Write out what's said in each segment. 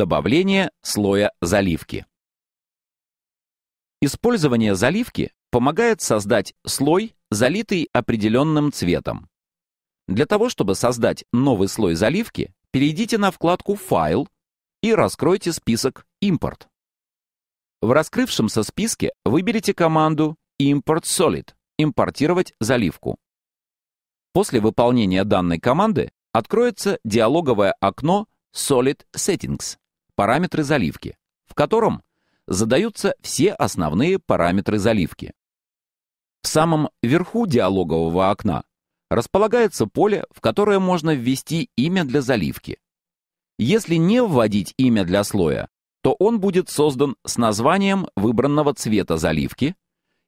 Добавление слоя заливки. Использование заливки помогает создать слой, залитый определенным цветом. Для того, чтобы создать новый слой заливки, перейдите на вкладку «Файл» и раскройте список «Импорт». В раскрывшемся списке выберите команду Import Solid – импортировать заливку. После выполнения данной команды откроется диалоговое окно Solid Settings – параметры заливки, в котором задаются все основные параметры заливки. В самом верху диалогового окна располагается поле, в которое можно ввести имя для заливки. Если не вводить имя для слоя, то он будет создан с названием выбранного цвета заливки,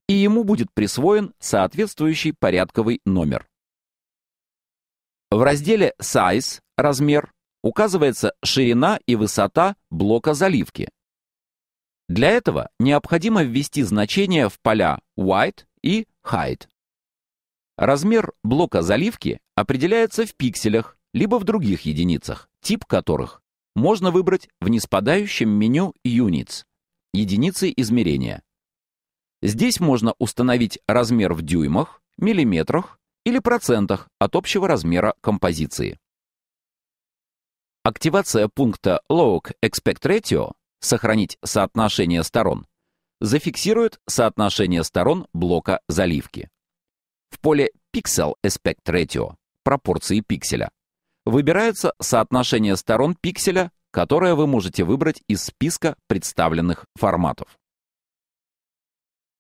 и ему будет присвоен соответствующий порядковый номер. В разделе Size – размер указывается ширина и высота блока заливки. Для этого необходимо ввести значения в поля White и Height. Размер блока заливки определяется в пикселях, либо в других единицах, тип которых можно выбрать в ниспадающем меню Units – единицы измерения. Здесь можно установить размер в дюймах, миллиметрах или процентах от общего размера композиции. Активация пункта Log Expect Ratio «Сохранить соотношение сторон» зафиксирует соотношение сторон блока заливки. В поле Pixel Aspect Ratio пропорции пикселя выбирается соотношение сторон пикселя, которое вы можете выбрать из списка представленных форматов.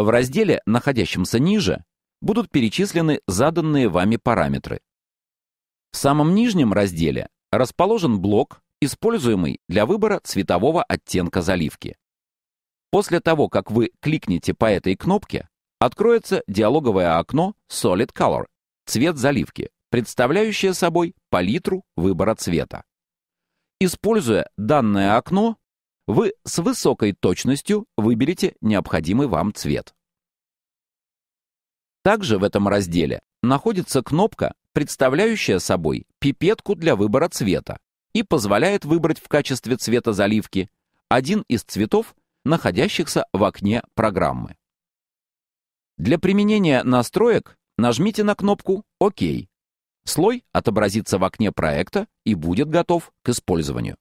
В разделе, находящемся ниже, будут перечислены заданные вами параметры. В самом нижнем разделе расположен блок, используемый для выбора цветового оттенка заливки. После того, как вы кликнете по этой кнопке, откроется диалоговое окно Solid Color, цвет заливки, представляющее собой палитру выбора цвета. Используя данное окно, вы с высокой точностью выберете необходимый вам цвет. Также в этом разделе находится кнопка представляющая собой пипетку для выбора цвета и позволяет выбрать в качестве цвета заливки один из цветов, находящихся в окне программы. Для применения настроек нажмите на кнопку «Ок». Слой отобразится в окне проекта и будет готов к использованию.